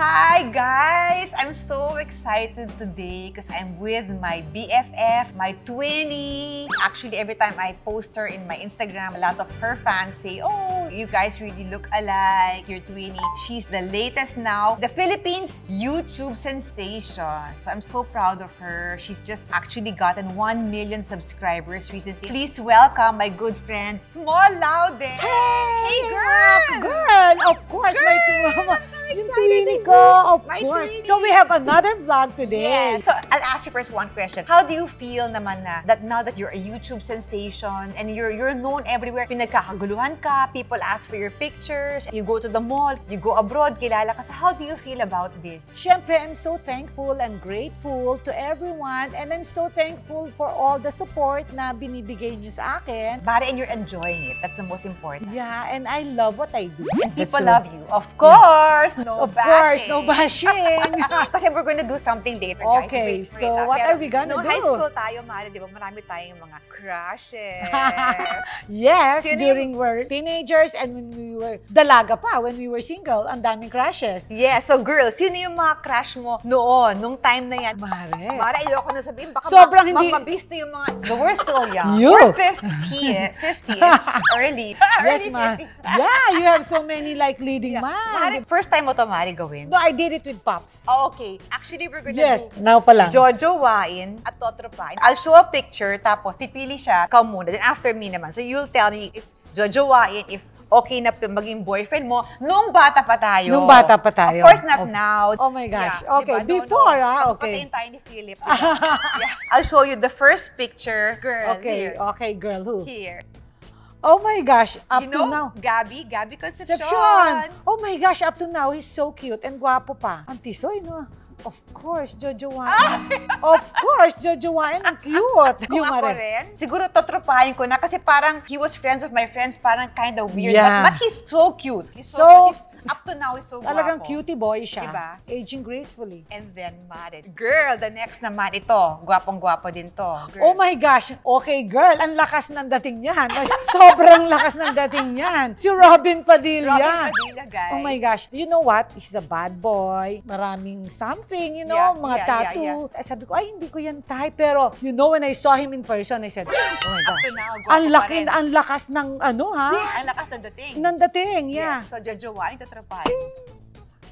Hi guys! I'm so excited today because I'm with my BFF, my twinnie. Actually, every time I post her in my Instagram, a lot of her fans say, oh, you guys really look alike, your twinnie. She's the latest now, the Philippines YouTube sensation. So I'm so proud of her. She's just actually gotten 1 million subscribers recently. Please welcome my good friend, Small Laude. Hey, girl! Girl! Of course, my Girl! so Yung excited ko, of my course. twinnie. So we have another vlog today. Yeah. So I'll ask you first one question. How do you feel naman na that now that you're a YouTube sensation and you're you're known everywhere, pinagkakaguluhan ka, people ask for your pictures, you go to the mall, you go abroad, kilala ka. So how do you feel about this? Siyempre, I'm so thankful and grateful to everyone and I'm so thankful for all the support na binibigay niyo sa akin. Bare and you're enjoying it. That's the most important. Yeah, and I love what I do. And people That's love you. Of course, no Of course, bashing. no bashing. Kasi we're gonna do something later, guys. Okay, Wait for so it, ah. what Pero are we gonna nung do? high school tayo, Mari, di ba, marami tayong mga crushes. yes, Sino yung- during we're teenagers and when we were dalaga pa, when we were single, ang daming crushes. Yeah, so girls, sino yung mga crush mo noon, nung time na yan? Mares. Mara, ayoko na sabihin, baka Sobrang ma- hindi- mamabis na yung mga, the we're still young. You. We're 50, 50-ish, early. Yes, early ma. 50s. Yeah, you have so many like leading Yeah. Man. first time mo to, Mari, gawin? No, I did it with Pops. Oh, okay. Actually, we're gonna Yes, do now pa lang. Jojo Wain at Totropain. I'll show a picture, tapos pipili siya, ikaw muna, then after me naman. So you'll tell me if Jojo Wain, if okay na maging boyfriend mo, nung bata pa tayo. Nung bata pa tayo. Of course, not Okay. now. Oh my gosh. Yeah, Okay, diba? No, before, no. ah, okay. Patayin tayo ni Philip. diba? yeah. I'll show you the first picture. Girl, Okay, here. okay, girl, who? Here. Oh my gosh, up you to know, now. Gabi, Gabi Concepcion. Concepcion! Oh my gosh, up to now, he's so cute and gwapo pa. Ang tisoy, no? Of course, Jojo Wain. of course, Jojo Wain, ang cute. Kung Yung ako mare. rin, siguro totropahin ko na kasi parang he was friends with my friends, parang kind of weird. Yeah. But, but he's so cute. He's so, So- cute. He's- up to now, so Talagang guwapo. cutie boy siya. Diba? Aging gracefully. And then married. Girl, the next naman ito. Gwapong-gwapo din to. Girl. Oh my gosh, okay girl, ang lakas ng dating niyan. Sobrang lakas ng dating niyan. Si Robin Padilla. Robin Padilla, guys. Oh my gosh. You know what? He's a bad boy. Maraming something, you know, Yeah, mga yeah, tattoo. yeah, Eh, Sabi ko, ay, hindi ko yan type. Pero, you know, when I saw him in person, I said, oh my Up gosh. to now, Ang laki, ang lakas ng ano, ha? Yeah, ang lakas ng dating. Ng dating, yeah. Yes, so jojowain, tatrapahin.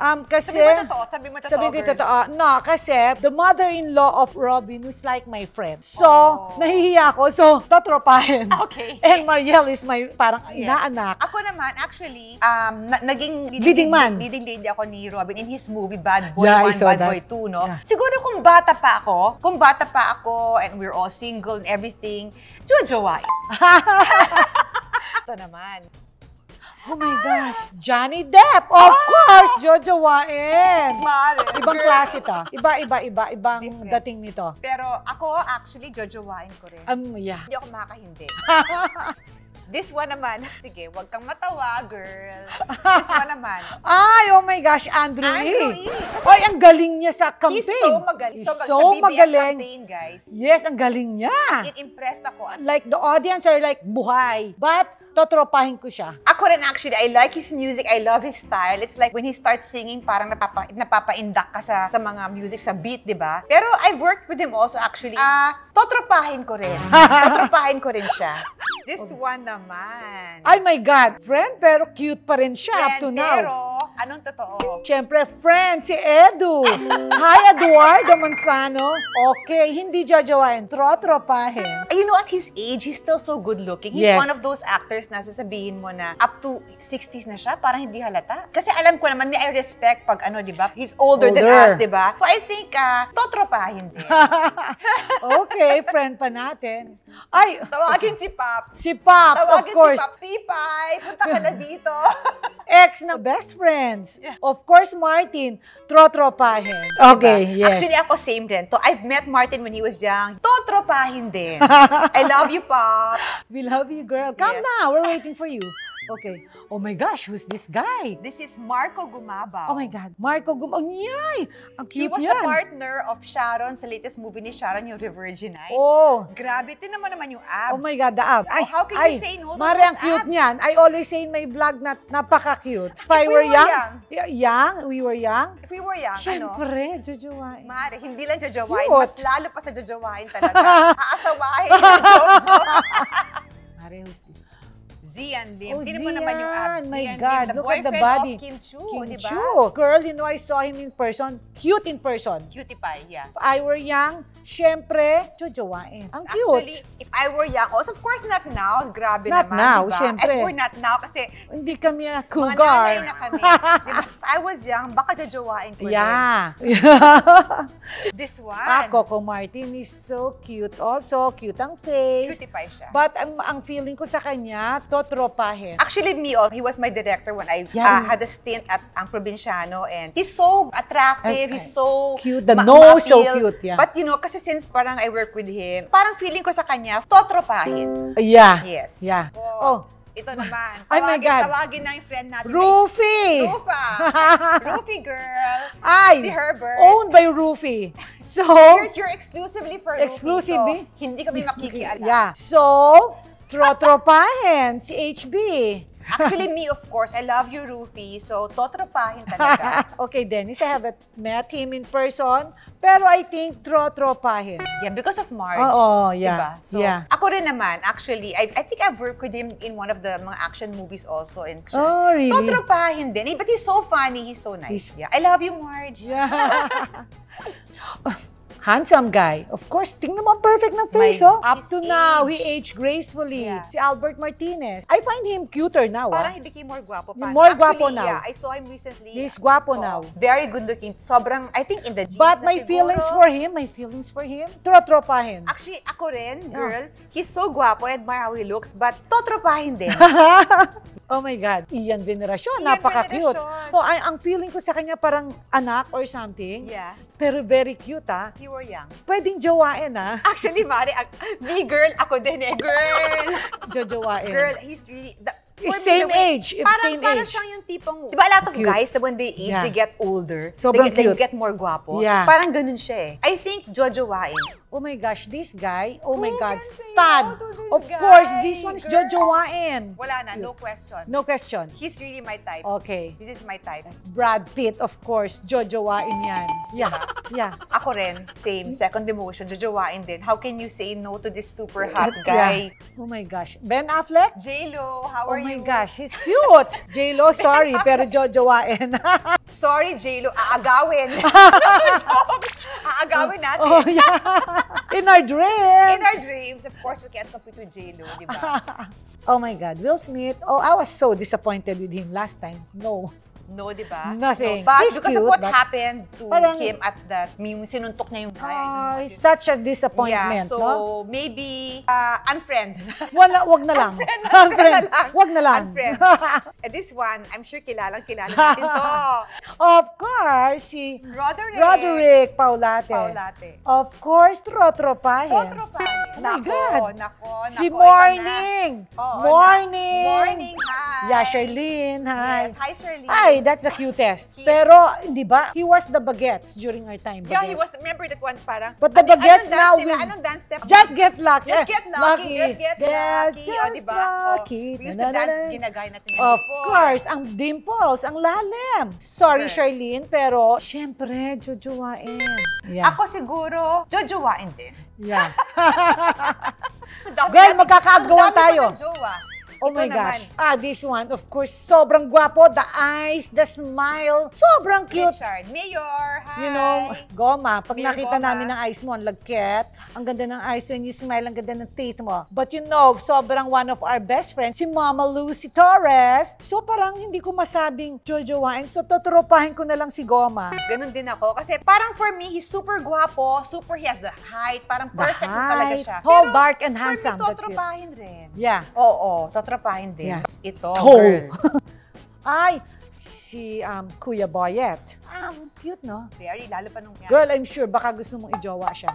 Um, kasi, Sabi mo totoo, sabi mo totoo, Sabi ko totoo. No, kasi the mother-in-law of Robin was like my friend. So, Oh. nahihiya ako. So, totropahin. Okay. And Mariel is my parang Yes. inaanak. Ako naman, actually, um, na- naging Leading man. leading lady ako ni Robin in his movie Bad Boy Yeah, I 1, saw Bad that. Boy 2, no? Yeah. Siguro kung bata pa ako, kung bata pa ako and we're all single and everything, jojowain. Ito naman. Oh my gosh. Johnny Depp! Of course! Jojo Wain! Mare, Ibang girl. klase to. Iba, iba, iba. Ibang Different. dating nito. Pero ako, actually, jojowain ko rin. Um, yeah. Hindi ako makakahindi. This one naman, sige, wag kang matawa, girl. This one naman. Ay, oh my gosh, Andrew, Andrew E. E. Kasi Oy, ang galing niya sa campaign. He's so magaling. He's so, so sa BBM magaling. campaign, guys. Yes, ang galing niya. It impressed ako. Like, the audience are like, buhay. But, totropahin ko siya. Ako rin actually, I like his music, I love his style. It's like when he starts singing, parang napapa, napapa-indak ka sa, sa mga music, sa beat, di ba? Pero I've worked with him also actually. Ah, totropahin ko rin. totropahin ko rin siya. This one naman. Ay my God, friend, pero cute pa rin siya up to Friend, now. Pero, anong totoo? Siyempre, friend, si Edu. Hi, Eduardo Manzano. Okay, hindi jajawain, trotropahin. You know, at his age, he's still so good looking. He's Yes. one of those actors na sasabihin mo na up to 60s na siya, parang hindi halata. Kasi alam ko naman, may I respect pag ano, di ba? He's older, than Older. us, di ba? So I think, ah, totropahin din. okay, friend pa natin. Ay, Tawagin si Pops. si Pops, of Tawagin course. si Pops. Pipay, punta ka na dito. Ex na best friends. Yeah. Of course, Martin, trotropahin. Okay, Diba? yes. Actually, ako same din. To, I've met Martin when he was young. Totropahin din. I love you, Pops. we love you, girl. Come Yes. now, we're waiting for you. Okay. Oh my gosh, who's this guy? This is Marco Gumabaw. Oh my God. Marco Gum... Oh, yay! Ang He cute was the niyan. partner of Sharon sa latest movie ni Sharon, yung Revirginized. Oh. Grabe, tinan mo naman yung abs. Oh my God, the ab. Oh, how can you say no to Mare, ang cute abs? niyan. I always say in my vlog na napaka-cute. If I we were were young, young. young, we were young, If we were young, ano? Siyempre, jujuwain. Mare, hindi lang jajawain, Cute. mas lalo pa sa jajawain talaga. Aasawahin ng Jojo. Mare, who's this? Zian Lim. Oh, Tingnan mo naman yung abs. My Zian God, Lim, the look at the body. of Kim Chu, Kim di ba? Chu. Girl, you know, I saw him in person. Cute in person. Cutie pie, yeah. If I were young, syempre, jujuwain. Ang Actually, cute. if I were young, also of course not now, grabe Not naman, now, diba? syempre. If we're not now, kasi Hindi kami a mga cougar. nanay na kami. diba? If I was young, baka jajawain ko Yeah. rin. This one. ah, Coco Martin is so cute. Also, cute ang face. Cutie pie siya. But ang, ang feeling ko sa kanya, totropahin. Actually, me, oh, he was my director when I Yeah. uh, had a stint at Ang Provinciano and he's so attractive, Okay. he's so Cute. The nose, so cute, yeah. But you know, kasi since parang I work with him, parang feeling ko sa kanya, totropahin. Yeah. Yes. Yeah. Oh, Oh, ito naman. Oh my Tawagin, God. Tawagin na yung friend natin. Roofie! Rufa. Roofie girl. Ay! Si Herbert. Owned by Roofie. So, You're, you're exclusively for. Exclusively? So, hindi kami makikialam. yeah. So, trotropahin si HB. Actually, me, of course, I love you, Roofie. So, totropahin talaga. okay, Dennis, I haven't met him in person, pero I think trotropahin. Yeah, because of Marge. Oo, yeah. Diba? So, yeah. ako rin naman, actually, I, I think I've worked with him in one of the mga action movies also. In Oh, really? Totropahin din. But he's so funny, he's so nice. He's- yeah. I love you, Marge. Yeah. Handsome guy. Of course, tingnan mo perfect ng face, My- oh. Up to now, he age. aged gracefully. Yeah. Si Albert Martinez. I find him cuter now, Parang ah. he became more guwapo pa. More Actually, guwapo now. Yeah, I saw him recently. He's guwapo Oo. now. Very good looking. Sobrang, I think in the jeans But my siguro. feelings for him, my feelings for him, trotropahin. Actually, ako rin, girl. He's so guwapo. I admire how he looks. But totropahin din. oh my God. Ian Veneracion, napaka-cute. Veneracion. No, ay, ang feeling ko sa kanya parang anak or something. yeah. Pero very cute, ah. You were young. Pwedeng jowain, ah. Actually, Mari, ak- me girl, ako din eh. Girl. Jojowain. Girl, he's really... The, Me, same age. It's parang, same parang age. siyang yung tipong... Di ba a lot of Cute. guys, that when they age, Yeah. they get older. Sobrang they, get- cute. They get more guwapo. Yeah. Parang ganun siya eh. I think jojowain. Oh my gosh, this guy, oh my Who God, can say stud. Of course, guy, this one is girl? Jojowain. Wala na, no question. No question. He's really my type. Okay. This is my type. Brad Pitt, of course, Jojowain yan. Yeah, yeah. Ako rin, same. Second demotion, jojowain din. How can you say no to this super hot Yeah. guy? Oh my gosh. Ben Affleck? J-Lo, how Oh are my you? gosh, he's cute. J-Lo, sorry, pero Jojowain. Sorry, J-Lo, aagawin. Joke. Aagawin natin. oh, yeah. In our dreams. In our dreams, of course, we can't compete with J-Lo, di ba? oh my God, Will Smith. Oh, I was so disappointed with him last time. No. No, di ba? Nothing. No, but He's because of cute, what but happened to parang- him at that, yung sinuntok niya yung guy. It's what such a disappointment, yeah, so no? maybe uh, unfriend. Wala, wag na lang. Unfriend, unfriend na lang. Wag na lang. Unfriend. Eh, this one, I'm sure kilalang kilala natin to. of course, si Roderick. Roderick Paulate. Paulate. Of course, trotropahin. Otro Oh my nako, God. nako, nako. Si. Morning. Oo, Morning. Morning, hi. Yeah, Charlene, hi. Yes, hi, Shirley. Hi, that's the cutest. He's- Pero, di ba, he was the baguettes during our time. Yeah, he Baguettes. was, remember that one parang, But the ano- baguettes anong now will- Anong dance step? Just get lucky. Just get lucky. Just get Yeah, lucky. Just o, diba? lucky. O, we used to dance, ginagaya natin yan Of before. course, ang dimples, ang lalim. Sorry, Correct. Charlene, pero syempre, jujuwain. Yeah. Ako siguro, jojowain din. yeah. Well, magkakaagawan ang dami tayo. ko ng jowa. Oh Ito my naman. gosh. Ah, this one, of course, sobrang gwapo. The eyes, the smile, sobrang cute. Richard, Mayor, hi. You know, Goma, pag Mayor nakita Goma. namin ng eyes mo, ang lagkit, ang ganda ng eyes when you smile, ang ganda ng teeth mo. But you know, sobrang one of our best friends, si Mama Lucy Torres. So parang hindi ko masabing jojowain. So totropahin ko na lang si Goma. Ganun din ako. Kasi parang for me, he's super guwapo, super, he has the height, parang The perfect na talaga height, siya. tall, dark, and for handsome. me, That's it. totropahin rin. Yeah. Oo, totropahin din. Yeah. Ito, Tall. girl. Ay, si um, Kuya Boyet. Um, cute, no? Very, lalo pa nung yan. Girl, I'm sure baka gusto mong ijowa siya.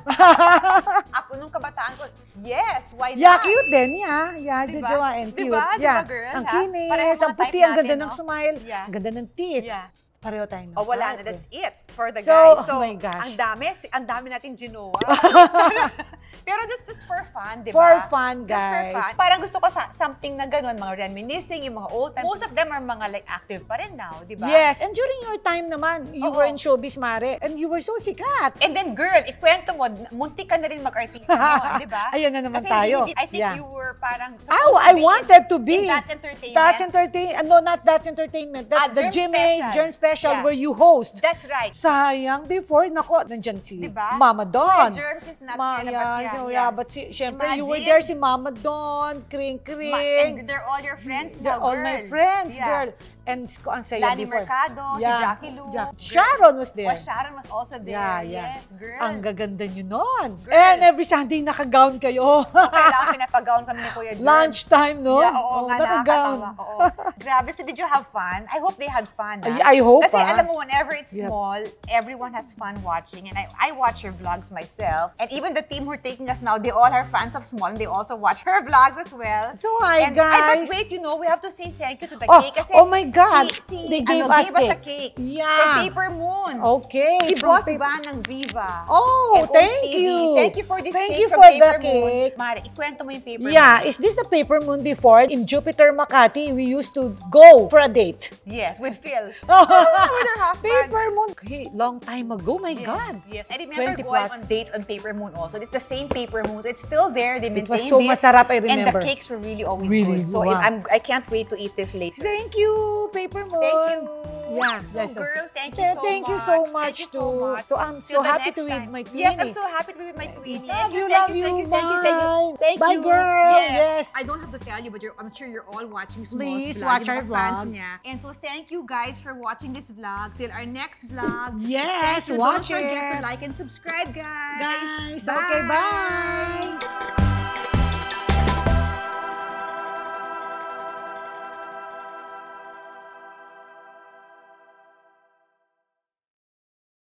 Ako nung kabataan ko, yes, why yeah, not? cute din. Yeah, yeah, Diba? jojowain. Cute. Diba? Diba, yeah. girl, Ang kinis, ang puti, ang ganda natin, ng no? smile, Yeah. ang ganda ng teeth. Yeah. Pareho tayo ng Oh, wala na. type, That's eh. it for the So, guys. oh my gosh. ang dami, si- ang dami nating ginawa. Pero just, just for fun, di ba? For fun, Just for guys. fun. Parang gusto ko sa something na ganun, mga reminiscing, yung mga old times. Most of them are mga like active pa rin now, di ba? Yes, and during your time naman, you Oo. were in showbiz, Mare, and you were so sikat. And then, girl, ikwento mo, muntik ka na rin mag-artista noon, di ba? Ayan na naman Kasi tayo. hindi- I think Yeah. you were parang Oh, to I wanted to in, be. in That's Entertainment. That's entertainment. No, not that's entertainment. That's Ah, the GMA Special. Germ Special Yeah. where you host. That's right. Sayang, before, nako, nandyan si Diba? Mama Don. Germs is not Ma, there, yeah, so, yeah. yeah, but si, syempre, you were Imagine. there si Mama Don, Kring Ma- Kring. and they're all your friends They're now, all girl. my friends, Yeah. girl. And ko ang saya Lani before. Mercado, si Jackie Lu. Jack- girl. Sharon was there. Oh, Sharon was also there. Yeah, yeah. Yes, girl. Ang gaganda nyo nun. Girl. And every Sunday, naka-gown kayo. Kailangan pinapagawn kami ni Kuya Germs. Lunchtime, no? Yeah, oo, Oh, nga, naka-gown. Oo. Grabe, so did you have fun? I hope they had fun. ah. I- I hope, Kasi ah. alam mo, whenever it's Yep. small, everyone has fun watching. And I, I watch your vlogs myself. And even the team who are taking us now, they all are fans of Small and they also watch her vlogs as well. So, hi, and, guys. Ay, but wait, you know, we have to say thank you to the Oh, cake. Kasi oh my God. Si, si, They gave ano, us gave us a cake. cake. Yeah. From Paper Moon. Okay. Si Boss Paper- Van ng Viva. Oh, And thank you. Thank you for this Thank cake you from for the Paper cake. Moon. Mari, ikwento mo yung Paper Yeah, Moon. is this the paper moon before? In Jupiter, Makati, we used to go for a date. Yes, with Phil. with her husband. paper moon. Okay, long time ago, my Yes, God. Yes, I remember 20 going plus. on dates on Paper Moon also. It's the same Paper Moon. So it's still there. They It maintained was so it. masarap, I And the remember. cakes were really always Really, good. So wow. I'm, I can't wait to eat this later. Thank you, paper moon. Thank you. Yeah, So, yes, girl, thank you so thank much. you so Thank much you so much. So I'm Till so happy to be with my Yes, I'm so happy to be with my Queenie. Love Thank you, thank love you. Thank you, thank you, thank you. Bye. Thank Bye, you. girl. Yes. Yes. I don't have to tell you, but I'm sure you're all watching Please vlog, watch our vlog. niya. And so thank you guys for watching this vlog. Till our next vlog. Yes, Thank watch Don't forget it. to like and subscribe, guys. Guys, okay, bye.